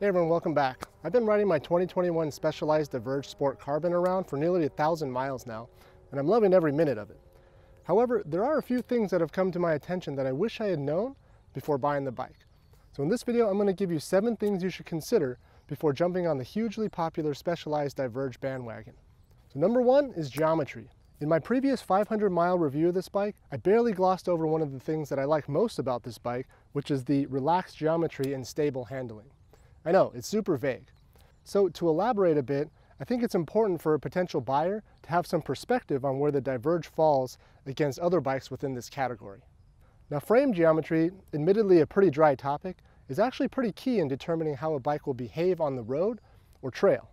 Hey everyone, welcome back. I've been riding my 2021 Specialized Diverge Sport Carbon around for nearly a thousand miles now, and I'm loving every minute of it. However, there are a few things that have come to my attention that I wish I had known before buying the bike. So in this video, I'm going to give you seven things you should consider before jumping on the hugely popular Specialized Diverge bandwagon. So number one is geometry. In my previous 500 mile review of this bike, I barely glossed over one of the things that I like most about this bike, which is the relaxed geometry and stable handling. I know, it's super vague. So to elaborate a bit, I think it's important for a potential buyer to have some perspective on where the Diverge falls against other bikes within this category. Now frame geometry, admittedly a pretty dry topic, is actually pretty key in determining how a bike will behave on the road or trail.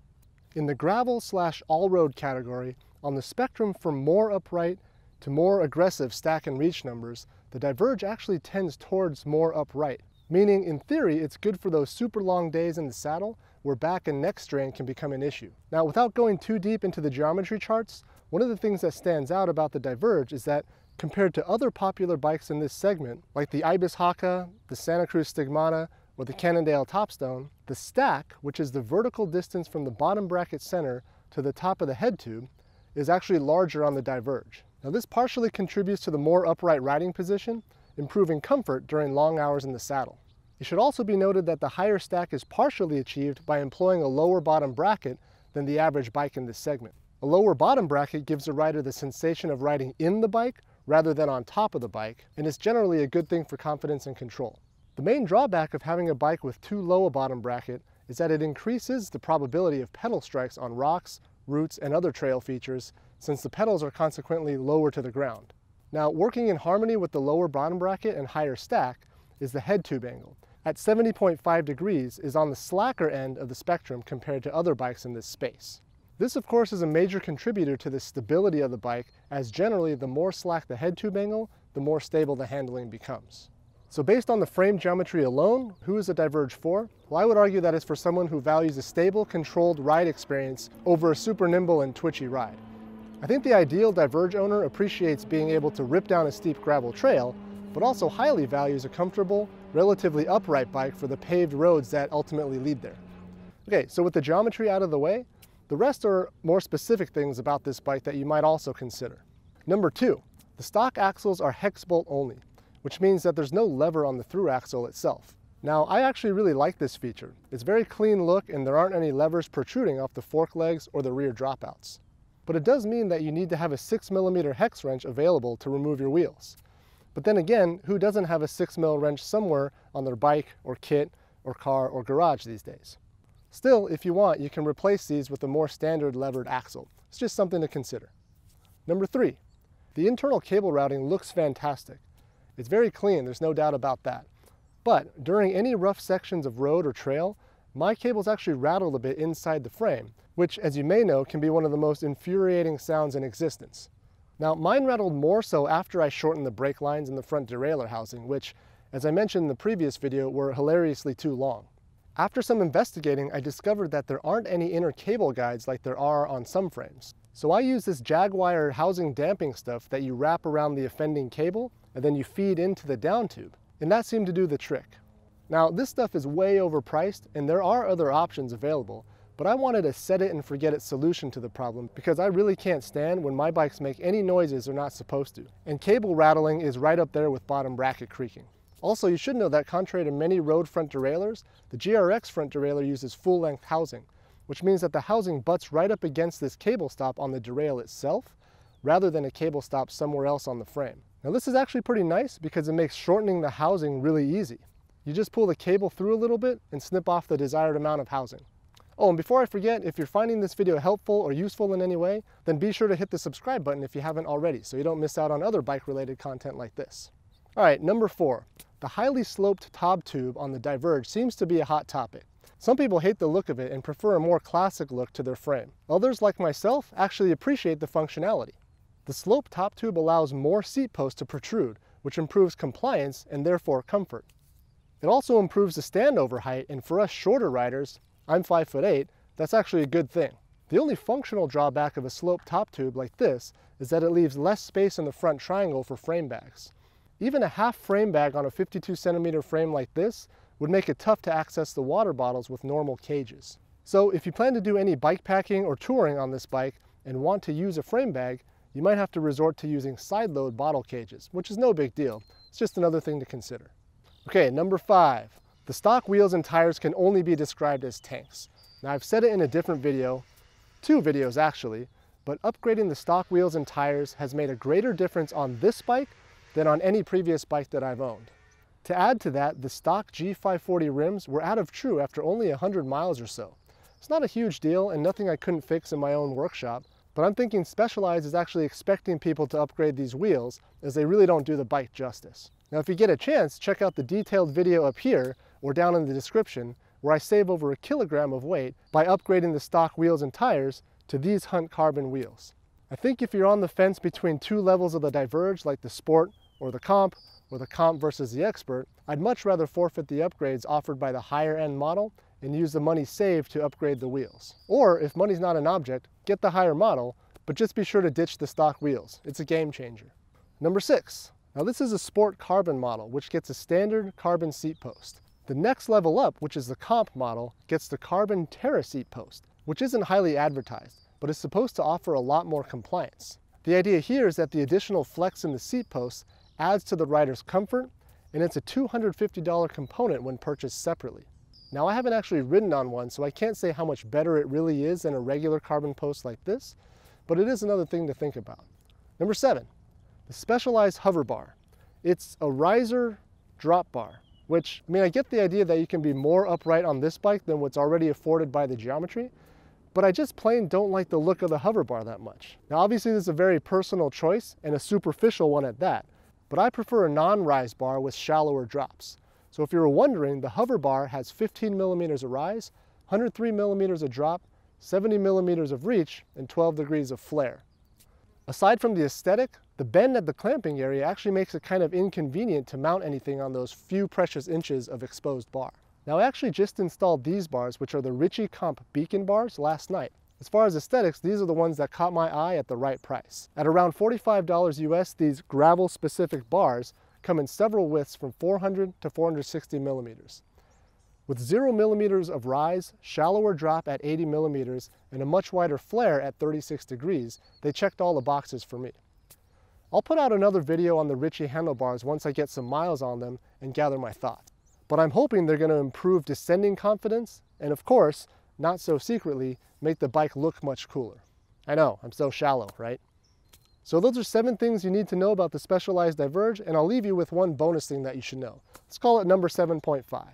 In the gravel slash all-road category, on the spectrum from more upright to more aggressive stack and reach numbers, the Diverge actually tends towards more upright. Meaning, in theory, it's good for those super long days in the saddle where back and neck strain can become an issue. Now, without going too deep into the geometry charts, one of the things that stands out about the Diverge is that compared to other popular bikes in this segment, like the Ibis Hakka, the Santa Cruz Stigmata, or the Cannondale Topstone, the stack, which is the vertical distance from the bottom bracket center to the top of the head tube, is actually larger on the Diverge. Now this partially contributes to the more upright riding position, improving comfort during long hours in the saddle. It should also be noted that the higher stack is partially achieved by employing a lower bottom bracket than the average bike in this segment. A lower bottom bracket gives the rider the sensation of riding in the bike rather than on top of the bike, and is generally a good thing for confidence and control. The main drawback of having a bike with too low a bottom bracket is that it increases the probability of pedal strikes on rocks, roots, and other trail features, since the pedals are consequently lower to the ground. Now, working in harmony with the lower bottom bracket and higher stack is the head tube angle. At 70.5 degrees is on the slacker end of the spectrum compared to other bikes in this space. This of course is a major contributor to the stability of the bike as generally the more slack the head tube angle, the more stable the handling becomes. So based on the frame geometry alone, who is a Diverge for? Well, I would argue that it's for someone who values a stable, controlled ride experience over a super nimble and twitchy ride. I think the ideal Diverge owner appreciates being able to rip down a steep gravel trail, but also highly values a comfortable, relatively upright bike for the paved roads that ultimately lead there. Okay, so with the geometry out of the way, the rest are more specific things about this bike that you might also consider. Number two, the stock axles are hex bolt only, which means that there's no lever on the through axle itself. Now, I actually really like this feature. It's very clean look and there aren't any levers protruding off the fork legs or the rear dropouts but it does mean that you need to have a 6 millimeter hex wrench available to remove your wheels. But then again, who doesn't have a 6 mil wrench somewhere on their bike or kit or car or garage these days? Still, if you want, you can replace these with a more standard levered axle. It's just something to consider. Number three, the internal cable routing looks fantastic. It's very clean, there's no doubt about that. But during any rough sections of road or trail, my cables actually rattled a bit inside the frame, which, as you may know, can be one of the most infuriating sounds in existence. Now, mine rattled more so after I shortened the brake lines in the front derailleur housing, which, as I mentioned in the previous video, were hilariously too long. After some investigating, I discovered that there aren't any inner cable guides like there are on some frames. So I use this Jagwire housing damping stuff that you wrap around the offending cable and then you feed into the down tube. And that seemed to do the trick. Now, this stuff is way overpriced and there are other options available, but I wanted a set it and forget it solution to the problem because I really can't stand when my bikes make any noises they're not supposed to. And cable rattling is right up there with bottom bracket creaking. Also, you should know that contrary to many road front derailleurs, the GRX front derailleur uses full-length housing, which means that the housing butts right up against this cable stop on the derail itself, rather than a cable stop somewhere else on the frame. Now this is actually pretty nice because it makes shortening the housing really easy. You just pull the cable through a little bit and snip off the desired amount of housing. Oh, and before I forget, if you're finding this video helpful or useful in any way, then be sure to hit the subscribe button if you haven't already so you don't miss out on other bike-related content like this. All right, number four. The highly sloped top tube on the Diverge seems to be a hot topic. Some people hate the look of it and prefer a more classic look to their frame. Others, like myself, actually appreciate the functionality. The sloped top tube allows more seat posts to protrude, which improves compliance and therefore comfort. It also improves the standover height, and for us shorter riders, I'm 5 foot 8, that's actually a good thing. The only functional drawback of a sloped top tube like this is that it leaves less space in the front triangle for frame bags. Even a half frame bag on a 52 centimeter frame like this would make it tough to access the water bottles with normal cages. So if you plan to do any bike packing or touring on this bike and want to use a frame bag, you might have to resort to using side load bottle cages, which is no big deal. It's just another thing to consider. Okay, number five, the stock wheels and tires can only be described as tanks. Now I've said it in a different video, two videos actually, but upgrading the stock wheels and tires has made a greater difference on this bike than on any previous bike that I've owned. To add to that, the stock G540 rims were out of true after only 100 miles or so. It's not a huge deal and nothing I couldn't fix in my own workshop, but I'm thinking Specialized is actually expecting people to upgrade these wheels as they really don't do the bike justice. Now if you get a chance, check out the detailed video up here or down in the description where I save over a kilogram of weight by upgrading the stock wheels and tires to these Hunt Carbon wheels. I think if you're on the fence between two levels of the Diverge like the Sport or the Comp, or the Comp versus the Expert, I'd much rather forfeit the upgrades offered by the higher end model and use the money saved to upgrade the wheels. Or if money's not an object, get the higher model, but just be sure to ditch the stock wheels. It's a game changer. Number six. Now this is a sport carbon model, which gets a standard carbon seat post. The next level up, which is the comp model, gets the carbon Terra seat post, which isn't highly advertised, but is supposed to offer a lot more compliance. The idea here is that the additional flex in the seat post adds to the rider's comfort, and it's a $250 component when purchased separately. Now I haven't actually ridden on one, so I can't say how much better it really is than a regular carbon post like this, but it is another thing to think about. Number seven, the Specialized Hover Bar. It's a riser drop bar, which, I mean, I get the idea that you can be more upright on this bike than what's already afforded by the geometry, but I just plain don't like the look of the hover bar that much. Now obviously this is a very personal choice and a superficial one at that, but I prefer a non-rise bar with shallower drops. So if you were wondering, the hover bar has 15 millimeters of rise, 103 millimeters of drop, 70 millimeters of reach, and 12 degrees of flare. Aside from the aesthetic, the bend at the clamping area actually makes it kind of inconvenient to mount anything on those few precious inches of exposed bar. Now I actually just installed these bars, which are the Ritchey Comp Beacon bars, last night. As far as aesthetics, these are the ones that caught my eye at the right price. At around $45 US, these gravel specific bars come in several widths from 400 to 460 millimeters. With zero millimeters of rise, shallower drop at 80 millimeters, and a much wider flare at 36 degrees, they checked all the boxes for me. I'll put out another video on the Ritchey handlebars once I get some miles on them and gather my thoughts. But I'm hoping they're going to improve descending confidence, and of course, not so secretly, make the bike look much cooler. I know, I'm so shallow, right? So those are seven things you need to know about the Specialized Diverge, and I'll leave you with one bonus thing that you should know. Let's call it number 7.5.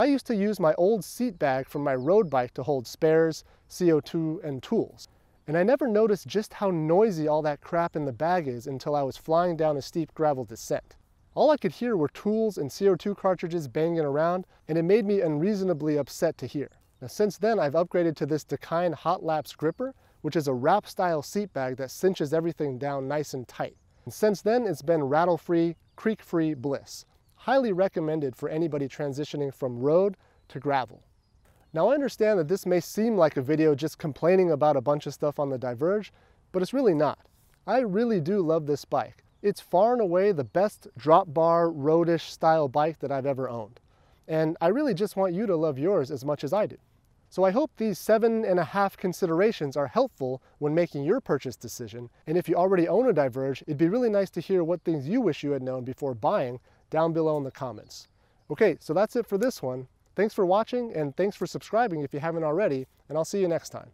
I used to use my old seat bag from my road bike to hold spares, CO2, and tools. And I never noticed just how noisy all that crap in the bag is until I was flying down a steep gravel descent. All I could hear were tools and CO2 cartridges banging around, and it made me unreasonably upset to hear. Now since then, I've upgraded to this Dakine Hot Laps gripper, which is a wrap style seat bag that cinches everything down nice and tight. And since then, it's been rattle-free, creak-free bliss. Highly recommended for anybody transitioning from road to gravel. Now I understand that this may seem like a video just complaining about a bunch of stuff on the Diverge, but it's really not. I really do love this bike. It's far and away the best drop bar, roadish style bike that I've ever owned. And I really just want you to love yours as much as I do. So I hope these seven and a half considerations are helpful when making your purchase decision. And if you already own a Diverge, it'd be really nice to hear what things you wish you had known before buying down below in the comments. Okay, so that's it for this one. Thanks for watching and thanks for subscribing if you haven't already, and I'll see you next time.